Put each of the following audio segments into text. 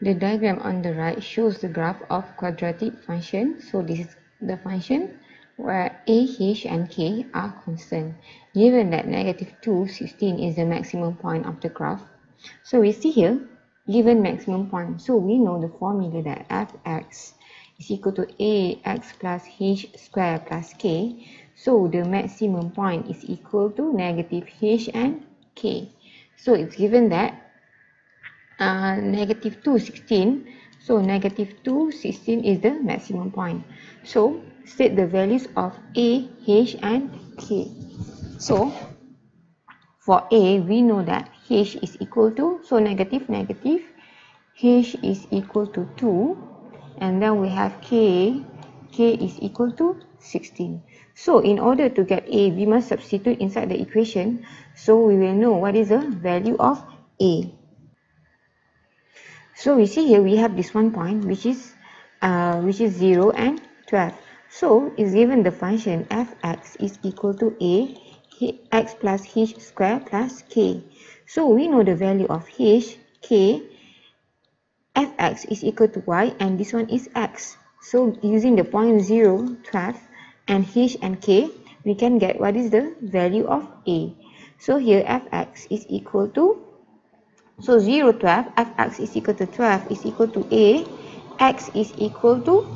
The diagram on the right shows the graph of quadratic function. So this is the function where a, h and k are constant. Given that negative 2, 16 is the maximum point of the graph. So we see here, given maximum point. So we know the formula that fx is equal to ax plus h square plus k. So the maximum point is equal to negative h and k. So it's given that uh, negative 2, 16. So negative 2, 16 is the maximum point. So state the values of A, H and K. So for A, we know that H is equal to, so negative, negative. H is equal to 2. And then we have K, K is equal to 16. So in order to get A, we must substitute inside the equation. So we will know what is the value of A. So we see here we have this one point which is uh, which is 0 and 12. So is given the function fx is equal to a x plus h square plus k. So we know the value of h, k, fx is equal to y and this one is x. So using the point 0, 12 and h and k, we can get what is the value of a. So here fx is equal to so 0, 12, fx is equal to 12 is equal to a, x is equal to,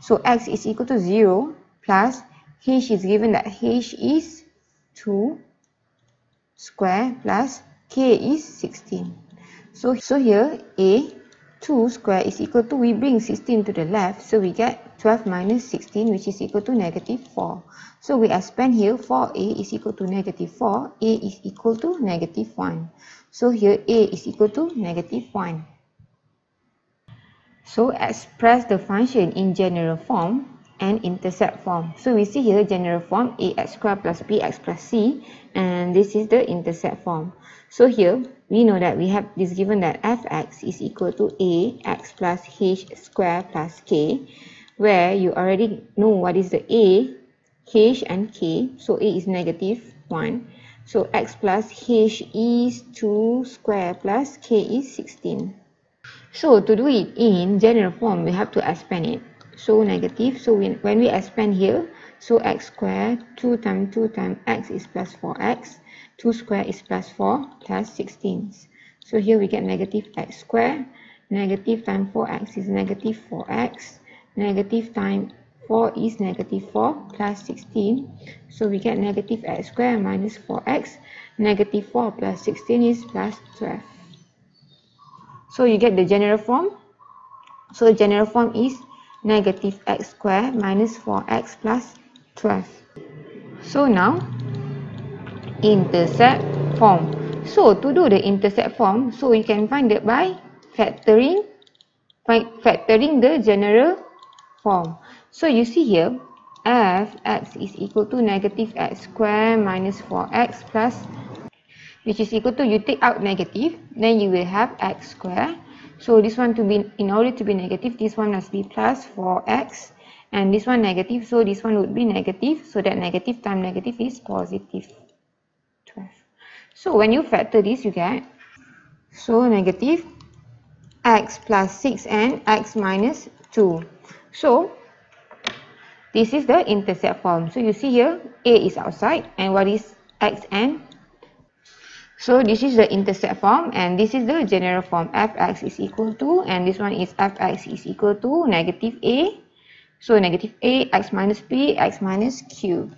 so x is equal to 0 plus h is given that h is 2 square plus k is 16. So, so here a 2 square is equal to, we bring 16 to the left, so we get 12 minus 16 which is equal to negative 4. So we expand here 4a is equal to negative 4, a is equal to negative 1. So here a is equal to negative 1. So express the function in general form and intercept form. So we see here general form ax squared plus bx plus c and this is the intercept form. So here we know that we have this given that fx is equal to a x plus h squared plus k where you already know what is the a, h and k. So a is negative 1 so x plus h is 2 square plus k is 16. So to do it in general form, we have to expand it. So negative, so when, when we expand here, so x square 2 times 2 times x is plus 4x, 2 square is plus 4 plus 16. So here we get negative x square, negative times 4x is negative 4x, negative times 4 is negative 4 plus 16. So we get negative x squared minus 4x. Negative 4 plus 16 is plus 12. So you get the general form. So the general form is negative x squared minus 4x plus 12. So now, intercept form. So to do the intercept form, so you can find it by factoring, factoring the general form. So you see here, f x is equal to negative x squared minus 4x plus, which is equal to, you take out negative, then you will have x squared. So this one to be, in order to be negative, this one must be plus 4x. And this one negative, so this one would be negative. So that negative times negative is positive 12. So when you factor this, you get, so negative x plus 6 and x minus 2. So this is the intercept form. So you see here, A is outside and what is X and so this is the intercept form and this is the general form fx is equal to and this one is fx is equal to negative a. So negative a x minus b x minus q.